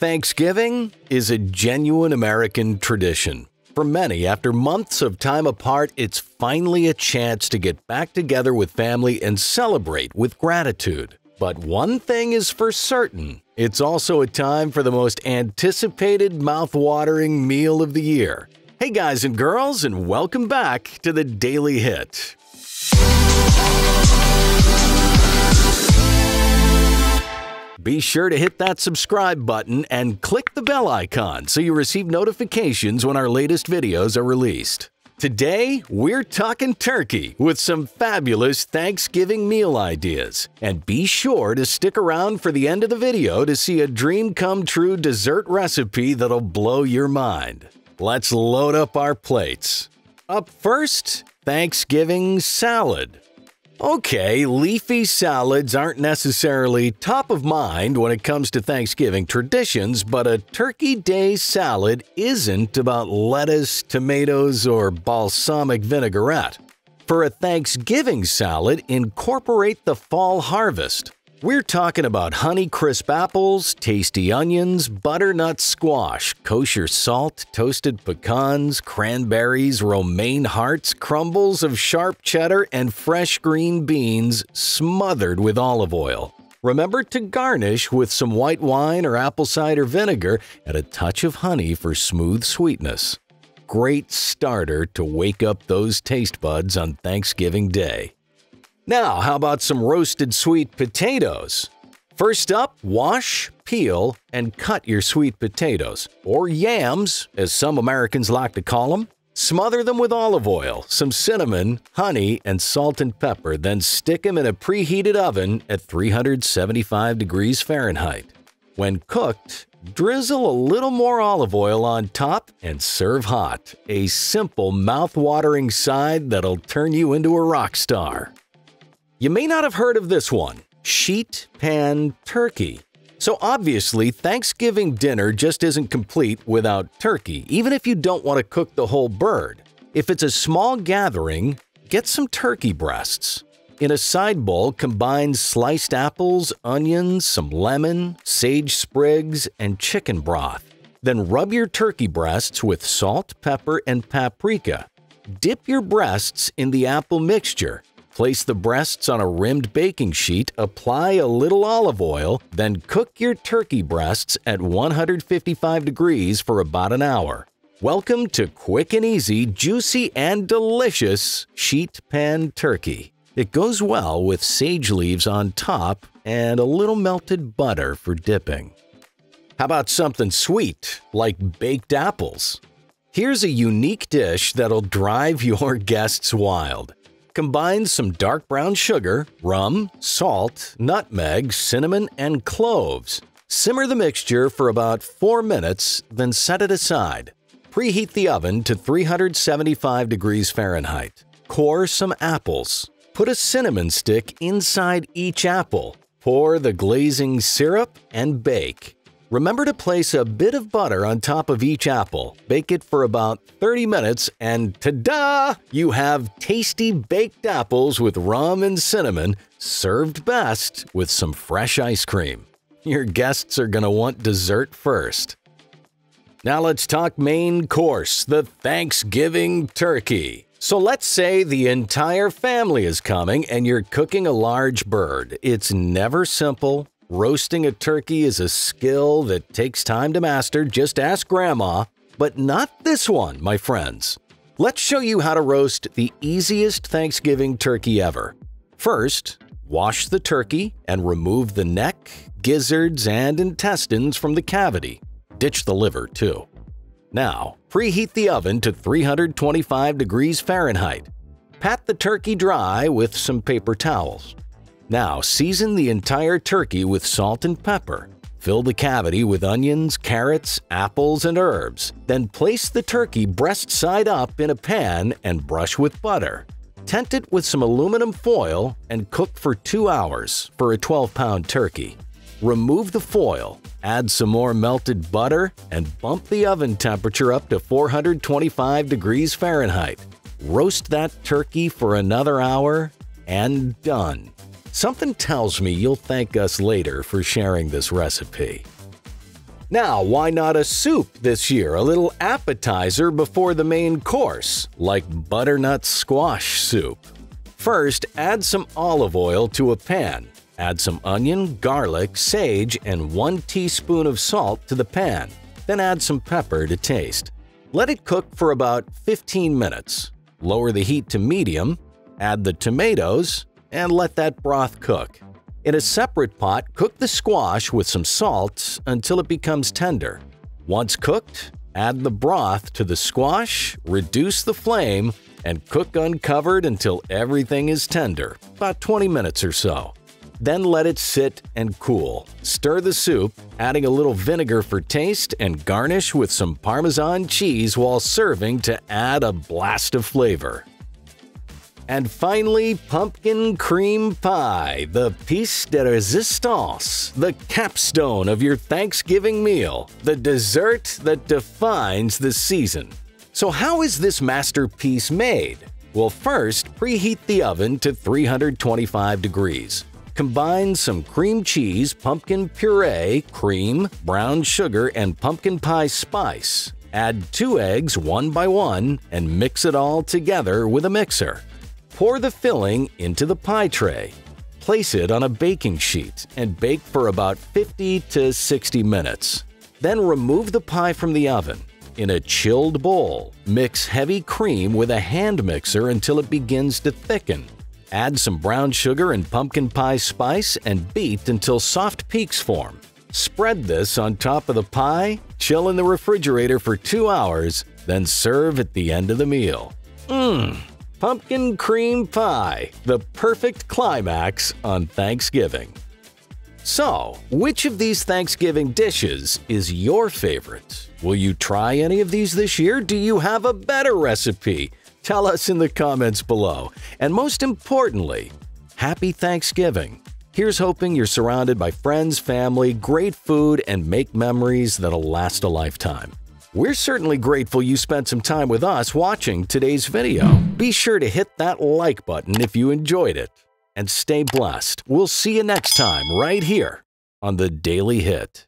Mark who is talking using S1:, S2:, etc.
S1: Thanksgiving is a genuine American tradition. For many, after months of time apart, it's finally a chance to get back together with family and celebrate with gratitude. But one thing is for certain it's also a time for the most anticipated mouth-watering meal of the year. Hey guys and girls, and welcome back to the Daily Hit. Be sure to hit that subscribe button and click the bell icon so you receive notifications when our latest videos are released. Today, we're talking turkey with some fabulous Thanksgiving meal ideas. And be sure to stick around for the end of the video to see a dream come true dessert recipe that'll blow your mind. Let's load up our plates. Up first, Thanksgiving salad. Okay, leafy salads aren't necessarily top of mind when it comes to Thanksgiving traditions, but a Turkey Day salad isn't about lettuce, tomatoes, or balsamic vinaigrette. For a Thanksgiving salad, incorporate the fall harvest. We're talking about Honeycrisp apples, tasty onions, butternut squash, kosher salt, toasted pecans, cranberries, romaine hearts, crumbles of sharp cheddar, and fresh green beans smothered with olive oil. Remember to garnish with some white wine or apple cider vinegar and a touch of honey for smooth sweetness. Great starter to wake up those taste buds on Thanksgiving Day. Now, how about some roasted sweet potatoes? First up, wash, peel, and cut your sweet potatoes, or yams, as some Americans like to call them. Smother them with olive oil, some cinnamon, honey, and salt and pepper, then stick them in a preheated oven at 375 degrees Fahrenheit. When cooked, drizzle a little more olive oil on top and serve hot. A simple, mouth-watering side that'll turn you into a rock star. You may not have heard of this one sheet pan turkey. So obviously, Thanksgiving dinner just isn't complete without turkey, even if you don't want to cook the whole bird. If it's a small gathering, get some turkey breasts. In a side bowl, combine sliced apples, onions, some lemon, sage sprigs, and chicken broth. Then rub your turkey breasts with salt, pepper, and paprika. Dip your breasts in the apple mixture Place the breasts on a rimmed baking sheet, apply a little olive oil, then cook your turkey breasts at 155 degrees for about an hour. Welcome to quick and easy, juicy and delicious sheet pan turkey. It goes well with sage leaves on top and a little melted butter for dipping. How about something sweet, like baked apples? Here's a unique dish that'll drive your guests wild. Combine some dark brown sugar, rum, salt, nutmeg, cinnamon, and cloves. Simmer the mixture for about 4 minutes, then set it aside. Preheat the oven to 375 degrees Fahrenheit. Core some apples. Put a cinnamon stick inside each apple. Pour the glazing syrup and bake. Remember to place a bit of butter on top of each apple. Bake it for about 30 minutes and ta-da! You have tasty baked apples with rum and cinnamon, served best with some fresh ice cream. Your guests are going to want dessert first. Now let's talk main course, the Thanksgiving turkey. So let's say the entire family is coming and you're cooking a large bird. It's never simple, Roasting a turkey is a skill that takes time to master, just ask Grandma. But not this one, my friends. Let's show you how to roast the easiest Thanksgiving turkey ever. First, wash the turkey and remove the neck, gizzards, and intestines from the cavity. Ditch the liver, too. Now, preheat the oven to 325 degrees Fahrenheit. Pat the turkey dry with some paper towels. Now season the entire turkey with salt and pepper. Fill the cavity with onions, carrots, apples, and herbs. Then place the turkey breast side up in a pan and brush with butter. Tent it with some aluminum foil and cook for 2 hours for a 12-pound turkey. Remove the foil, add some more melted butter, and bump the oven temperature up to 425 degrees Fahrenheit. Roast that turkey for another hour and done. Something tells me you'll thank us later for sharing this recipe. Now, why not a soup this year, a little appetizer before the main course, like butternut squash soup? First, add some olive oil to a pan. Add some onion, garlic, sage, and 1 teaspoon of salt to the pan. Then add some pepper to taste. Let it cook for about 15 minutes. Lower the heat to medium, add the tomatoes, and let that broth cook. In a separate pot, cook the squash with some salt until it becomes tender. Once cooked, add the broth to the squash, reduce the flame, and cook uncovered until everything is tender, about 20 minutes or so. Then let it sit and cool. Stir the soup, adding a little vinegar for taste, and garnish with some Parmesan cheese while serving to add a blast of flavor. And finally, pumpkin cream pie, the piece de resistance, the capstone of your Thanksgiving meal, the dessert that defines the season. So how is this masterpiece made? Well, first, preheat the oven to 325 degrees. Combine some cream cheese, pumpkin puree, cream, brown sugar, and pumpkin pie spice. Add two eggs one by one and mix it all together with a mixer. Pour the filling into the pie tray. Place it on a baking sheet and bake for about 50 to 60 minutes. Then remove the pie from the oven. In a chilled bowl, mix heavy cream with a hand mixer until it begins to thicken. Add some brown sugar and pumpkin pie spice and beat until soft peaks form. Spread this on top of the pie, chill in the refrigerator for two hours, then serve at the end of the meal. Mmm, Pumpkin Cream Pie, the perfect climax on Thanksgiving. So, which of these Thanksgiving dishes is your favorite? Will you try any of these this year? Do you have a better recipe? Tell us in the comments below. And most importantly, happy Thanksgiving. Here's hoping you're surrounded by friends, family, great food, and make memories that'll last a lifetime. We're certainly grateful you spent some time with us watching today's video. Be sure to hit that like button if you enjoyed it. And stay blessed. We'll see you next time right here on The Daily Hit.